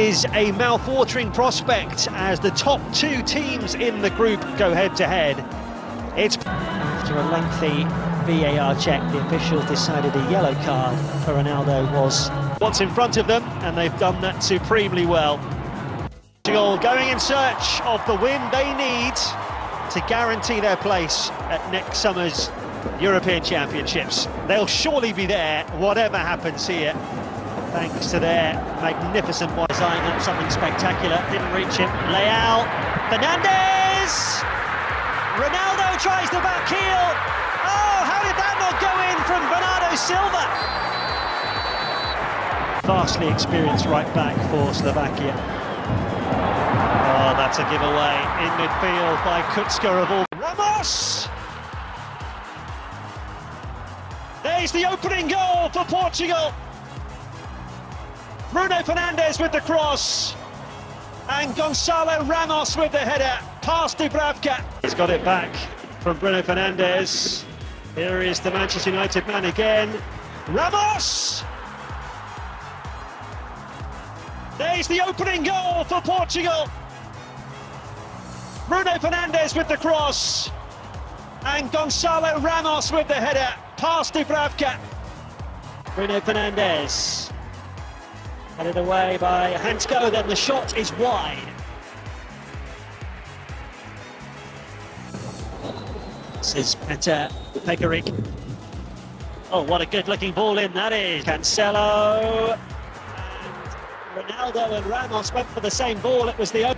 is a mouth-watering prospect as the top two teams in the group go head-to-head. It's After a lengthy VAR check, the officials decided a yellow card for Ronaldo was what's in front of them, and they've done that supremely well. Going in search of the win they need to guarantee their place at next summer's European Championships. They'll surely be there, whatever happens here, thanks to their magnificent design up something spectacular. Didn't reach him. Leão, Fernandes, Ronaldo tries the back heel. Oh, how did that not go in from Bernardo Silva? Vastly experienced right back for Slovakia. Oh, that's a giveaway in midfield by Kucka of all. Ramos! There's the opening goal for Portugal. Bruno Fernandes with the cross. And Gonçalo Ramos with the header. Past Dubravka. He's got it back from Bruno Fernandes. Here is the Manchester United man again. Ramos! There's the opening goal for Portugal. Bruno Fernandes with the cross. And Gonçalo Ramos with the header. Past Dubravka. Bruno Fernandes. Headed away by Hancko, then the shot is wide. This is Peter Pekarik. Oh, what a good looking ball in that is. Cancelo. And Ronaldo and Ramos went for the same ball. It was the.